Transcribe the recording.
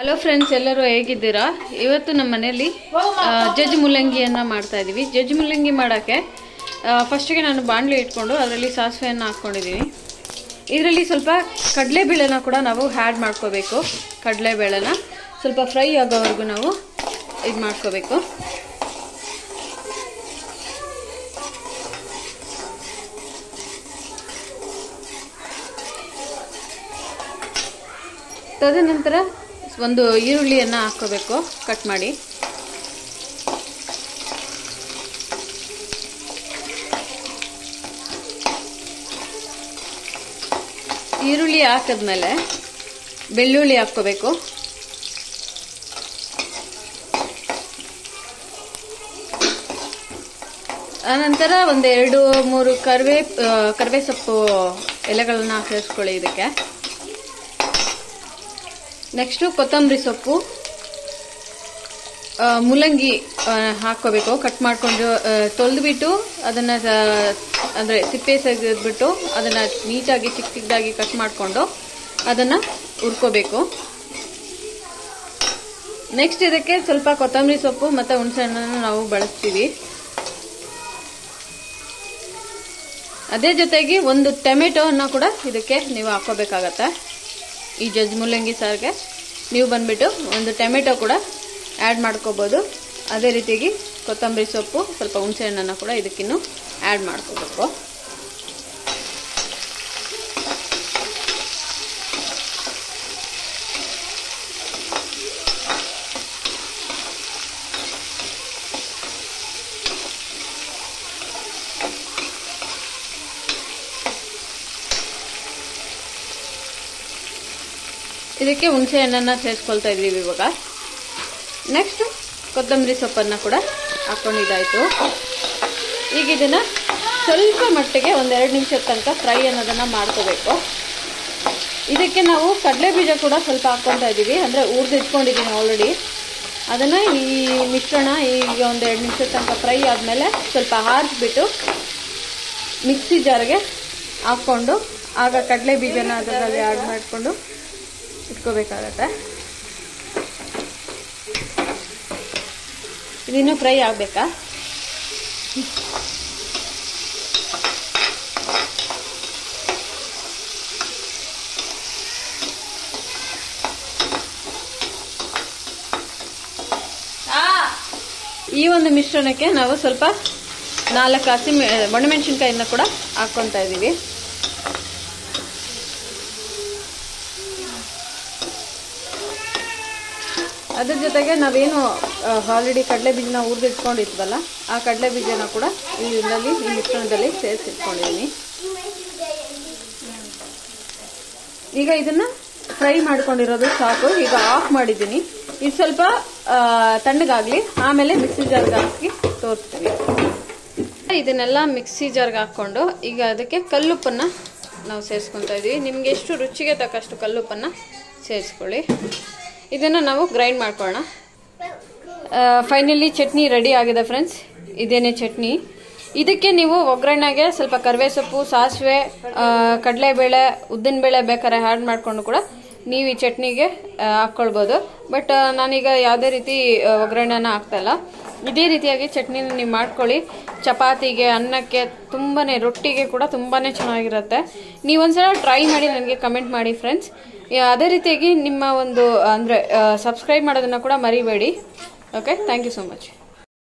Hello friends ಎಲ್ಲರೂ ಹೇಗಿದ್ದೀರಾ? ಇವತ್ತು ನಮ್ಮ ಮನೆಯಲ್ಲಿ ಜಜ್ ಮುಲ್ಲಂಗಿಯನ್ನು ಮಾಡ್ತಾ ಇದ್ದೀವಿ ಜಜ್ಜಿ ಮುಲ್ಲಂಗಿ ಮಾಡೋಕ್ಕೆ ಫಸ್ಟಿಗೆ ನಾನು ಬಾಣಲಿ ಇಟ್ಕೊಂಡು ಅದರಲ್ಲಿ ಸಾಸಿವೆಯನ್ನು ಹಾಕ್ಕೊಂಡಿದ್ದೀನಿ ಇದರಲ್ಲಿ ಸ್ವಲ್ಪ ಕಡಲೆಬೇಳೆನ ಕೂಡ ನಾವು ಹ್ಯಾಡ್ ಮಾಡ್ಕೋಬೇಕು. ಕಡಲೆಬೇಳೆನ ಸ್ವಲ್ಪ ಫ್ರೈ ಆಗೋವರೆಗೂ ನಾವು ಇದು ಮಾಡ್ಕೋಬೇಕು. ತದನಂತರ ಒಂದು ಈರುಳ್ಳಿಯನ್ನು ಹಾಕೋಬೇಕು ಕಟ್ ಮಾಡಿ. ಈರುಳ್ಳಿ ಹಾಕಿದ್ಮೇಲೆ ಬೆಳ್ಳುಳ್ಳಿ ಹಾಕ್ಕೋಬೇಕು. ಆನಂತರ ಒಂದೆರಡು ಮೂರು ಕರಿವೆ ಕರಿವೆ ಸೊಪ್ಪು ಎಲೆಗಳನ್ನ ಸೇರಿಸ್ಕೊಳ್ಳಿ ಇದಕ್ಕೆ. ನೆಕ್ಸ್ಟು ಕೊತ್ತಂಬರಿ ಸೊಪ್ಪು. ಮೂಲಂಗಿ ಹಾಕ್ಕೋಬೇಕು. ಕಟ್ ಮಾಡಿಕೊಂಡು ತೊಳೆದುಬಿಟ್ಟು ಅದನ್ನು ಅಂದರೆ ಸಿಪ್ಪೆ ತೆಗೆದ್ಬಿಟ್ಟು ಅದನ್ನು ನೀಟಾಗಿ ಚಿಕ್ಕ ಚಿಕ್ಕದಾಗಿ ಕಟ್ ಮಾಡಿಕೊಂಡು ಅದನ್ನು ಹುರ್ಕೋಬೇಕು. ನೆಕ್ಸ್ಟ್ ಇದಕ್ಕೆ ಸ್ವಲ್ಪ ಕೊತ್ತಂಬರಿ ಸೊಪ್ಪು ಮತ್ತು ಹುಣಸೆಹಣ್ಣನ್ನು ನಾವು ಬಳಸ್ತೀವಿ. ಅದೇ ಜೊತೆಗೆ ಒಂದು ಟೊಮೆಟೊವನ್ನು ಕೂಡ ಇದಕ್ಕೆ ನೀವು ಹಾಕೋಬೇಕಾಗತ್ತೆ ಈ ಜಜ್ ಮೂಲಂಗಿ ಸಾರಿಗೆ ನೀವು ಬಂದ್ಬಿಟ್ಟು ಒಂದು ಟೊಮೆಟೊ ಕೂಡ ಆ್ಯಡ್ ಮಾಡ್ಕೋಬೋದು. ಅದೇ ರೀತಿಯಾಗಿ ಕೊತ್ತಂಬರಿ ಸೊಪ್ಪು, ಸ್ವಲ್ಪ ಹುಣಸೆ ಹಣ್ಣನ್ನು ಕೂಡ ಇದಕ್ಕಿನ್ನು ಆ್ಯಡ್ ಮಾಡ್ಕೋಬೇಕು. ಇದಕ್ಕೆ ಹುಣಸೆ ಹಣ್ಣನ್ನು ಸೇರಿಸ್ಕೊಳ್ತಾ ಇದ್ದೀವಿ ಇವಾಗ. ನೆಕ್ಸ್ಟ್ ಕೊತ್ತಂಬರಿ ಸೊಪ್ಪನ್ನು ಕೂಡ ಹಾಕ್ಕೊಂಡಿದ್ದಾಯಿತು ಈಗ ಇದನ್ನು ಸ್ವಲ್ಪ ಮಟ್ಟಿಗೆ ಒಂದೆರಡು ನಿಮಿಷದ ತನಕ ಫ್ರೈ ಅನ್ನೋದನ್ನು ಮಾಡ್ಕೋಬೇಕು. ಇದಕ್ಕೆ ನಾವು ಕಡಲೆ ಬೀಜ ಕೂಡ ಸ್ವಲ್ಪ ಹಾಕ್ಕೊತಾ ಇದ್ದೀವಿ. ಅಂದರೆ ಇಟ್ಕೊಂಡಿದ್ದೀನಿ ಆಲ್ರೆಡಿ ಅದನ್ನು ಈ ಮಿಶ್ರಣ ಈಗ ಒಂದೆರಡು ನಿಮಿಷದ ತನಕ ಫ್ರೈ ಆದಮೇಲೆ ಸ್ವಲ್ಪ ಹಾರಿಸ್ಬಿಟ್ಟು ಮಿಕ್ಸಿ ಜಾರ್ಗೆ ಹಾಕ್ಕೊಂಡು ಆಗ ಕಡಲೆ ಬೀಜನ ಅದರಲ್ಲಿ ಆ್ಯಡ್ ಮಾಡಿಕೊಂಡು ಇಟ್ಕೋಬೇಕಾಗತ್ತೆ. ಇದಿನ್ನೂ ಫ್ರೈ ಆಗಬೇಕಾ? ಈ ಒಂದು ಮಿಶ್ರಣಕ್ಕೆ ನಾವು ಸ್ವಲ್ಪ ನಾಲ್ಕು ಹಸಿ ಒಣಮೆಣಸಿನ್ಕಾಯಿನ ಕೂಡ ಹಾಕ್ಕೊತಾ ಇದ್ದೀವಿ. ಅದ್ರ ಜೊತೆಗೆ ನಾವೇನು ಆಲ್ರೆಡಿ ಕಡಲೆ ಬೀಜನ ಹುರಿದಿಟ್ಕೊಂಡಿದ್ವಲ್ಲ ಆ ಕಡಲೆ ಬೀಜನ ಕೂಡ ಇದರಲ್ಲಿ, ಈ ಮಿಶ್ರಣದಲ್ಲಿ ಸೇರಿಸಿಟ್ಕೊಂಡಿದ್ದೀನಿ ಈಗ ಇದನ್ನ ಫ್ರೈ ಮಾಡ್ಕೊಂಡಿರೋದು ಸಾಕು. ಈಗ ಆಫ್ ಮಾಡಿದ್ದೀನಿ. ಇದು ಸ್ವಲ್ಪ ತಣ್ಣಗಾಗ್ಲಿ. ಆಮೇಲೆ ಮಿಕ್ಸಿ ಜಾರ್ಗೆ ಹಾಕಿ ತೋರಿಸ್ತೀವಿ. ಇದನ್ನೆಲ್ಲ ಮಿಕ್ಸಿ ಜಾರ್ಗೆ ಹಾಕ್ಕೊಂಡು, ಈಗ ಅದಕ್ಕೆ ಕಲ್ಲುಪ್ಪನ್ನು ನಾವು ಸೇರಿಸ್ಕೊತಾ ಇದೀವಿ. ನಿಮಗೆ ಎಷ್ಟು ರುಚಿಗೆ ತಕ್ಕಷ್ಟು ಕಲ್ಲುಪ್ಪನ್ನು ಸೇರಿಸ್ಕೊಳ್ಳಿ. ಇದನ್ನು ನಾವು ಗ್ರೈಂಡ್ ಮಾಡ್ಕೊಳ್ಳೋಣ. ಫೈನಲಿ ಚಟ್ನಿ ರೆಡಿ ಆಗಿದೆ ಫ್ರೆಂಡ್ಸ್ ಇದೇನೆ ಚಟ್ನಿ. ಇದಕ್ಕೆ ನೀವು ಒಗ್ಗರಣೆಗೆ ಸ್ವಲ್ಪ ಕರಿವೆ ಸೊಪ್ಪು ಸಾಸಿವೆ ಕಡಲೆಬೇಳೆ, ಉದ್ದಿನಬೇಳೆ ಬೇಕಾದ್ರೆ ಆ್ಯಡ್ ಮಾಡಿಕೊಂಡು ಕೂಡ ನೀವು ಈ ಚಟ್ನಿಗೆ ಹಾಕ್ಕೊಳ್ಬೋದು. ಬಟ್ ನಾನೀಗ ಯಾವುದೇ ರೀತಿ ಒಗ್ಗರಣೆನ ಹಾಕ್ತಾಯಿಲ್ಲ ಇದೇ ರೀತಿಯಾಗಿ ಚಟ್ನಿನ ನೀವು ಮಾಡ್ಕೊಳ್ಳಿ. ಚಪಾತಿಗೆ, ಅನ್ನಕ್ಕೆ ತುಂಬಾ ರೊಟ್ಟಿಗೆ ಕೂಡ ತುಂಬಾ ಚೆನ್ನಾಗಿರುತ್ತೆ. ನೀವೊಂದ್ಸಲ ಟ್ರೈ ಮಾಡಿ, ನನಗೆ ಕಮೆಂಟ್ ಮಾಡಿ ಫ್ರೆಂಡ್ಸ್. ಅದೇ ರೀತಿಯಾಗಿ ನಿಮ್ಮ ಒಂದು, ಅಂದರೆ ಸಬ್ಸ್ಕ್ರೈಬ್ ಮಾಡೋದನ್ನು ಕೂಡ ಮರಿಬೇಡಿ. Okay thank you so much